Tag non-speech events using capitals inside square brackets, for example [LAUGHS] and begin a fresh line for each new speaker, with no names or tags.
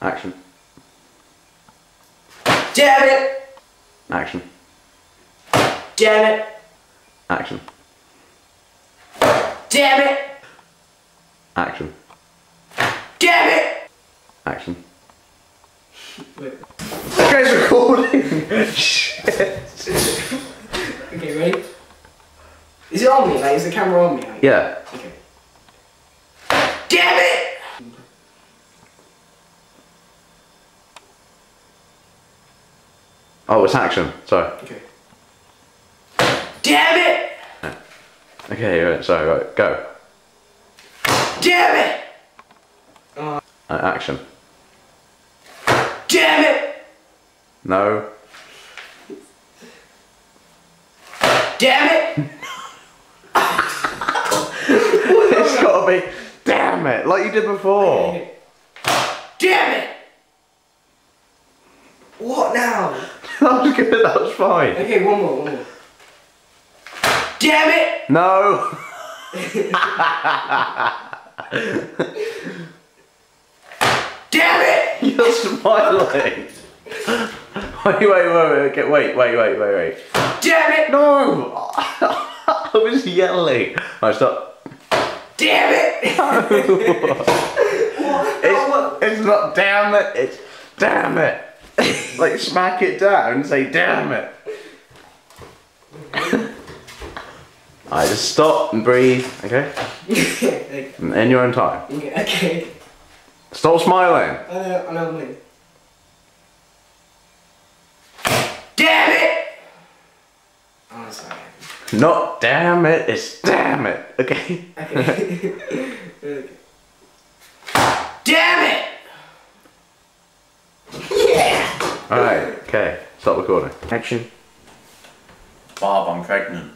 Action.
Damn it!
Action.
Damn it!
Action.
Damn it!
Action.
Damn it!
Action.
Wait.
That [LAUGHS] guy's recording! Shit. [LAUGHS]
Okay, ready? Is it on me? Like, is the camera on me? Like,
Yeah.
Okay. Damn it!
Oh, it's action. Sorry.
Okay. Damn it!
Okay, right, sorry, right, go.
Damn it!
Uh, action.
Damn it!
No.
Damn it! [LAUGHS]
it's gotta be. Damn it! Like you did before.
Damn it! What now? [LAUGHS]
that was good, that was fine.
Okay, one more, one more. Damn it!
No! [LAUGHS]
Damn it!
You're smiling! [LAUGHS] Wait, wait, wait, wait, okay, wait, wait, wait, wait, wait.
Damn it!
No! I was yelling. Right, stop.
Damn it!
It's, it's not damn it, it's damn it. [LAUGHS] like smack it down and say damn it. Alright, just stop and breathe, okay? [LAUGHS]
okay,
In your own time.
okay.
Stop smiling.
I know, I know I. Damn it! Oh, sorry.
Not damn it, it's damn it? Okay.
okay. [LAUGHS] Damn it! Yeah!
Alright, okay, stop recording. Action.
Bob, I'm pregnant.